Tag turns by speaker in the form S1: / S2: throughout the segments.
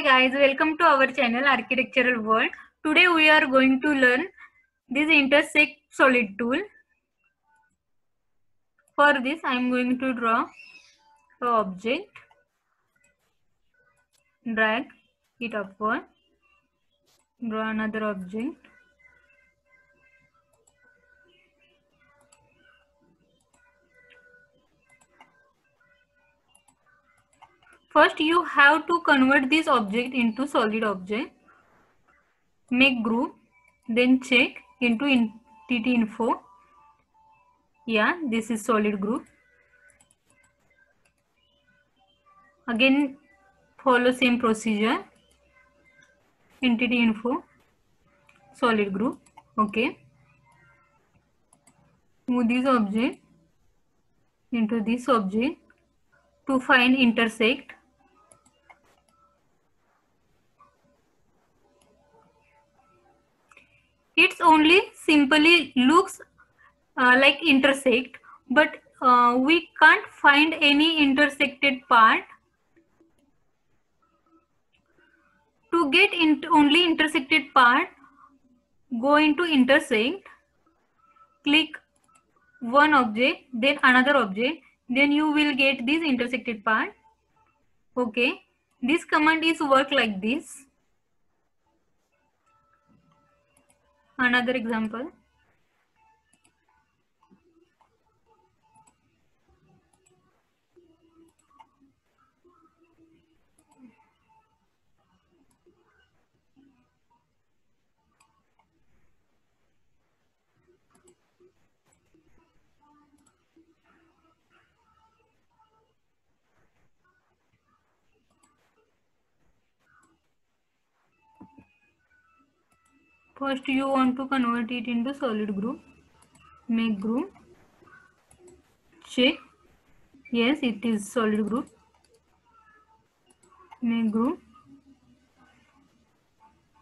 S1: Hi guys, welcome to our channel Architectural World. Today we are going to learn this intersect solid tool. For this I am going to draw a object, drag it upward, draw another object, First, you have to convert this object into solid object. Make group, then check into entity info. Yeah, this is solid group. Again, follow same procedure. Entity info, solid group. Okay. Move this object into this object to find intersect only simply looks uh, like intersect but uh, we can't find any intersected part. To get into only intersected part go into intersect click one object then another object then you will get this intersected part. Okay. This command is work like this another example First you want to convert it into solid group. Make group. Check. Yes, it is solid group. Make group.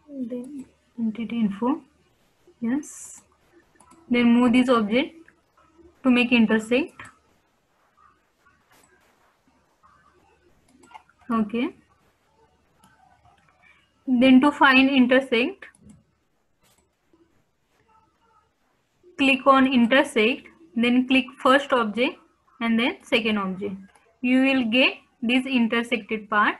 S1: Then entity info. Yes. Then move this object to make intersect. Okay. Then to find intersect, click on intersect then click first object and then second object. You will get this intersected part.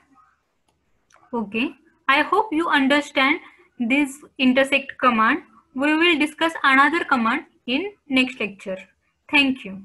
S1: Okay. I hope you understand this intersect command. We will discuss another command in next lecture. Thank you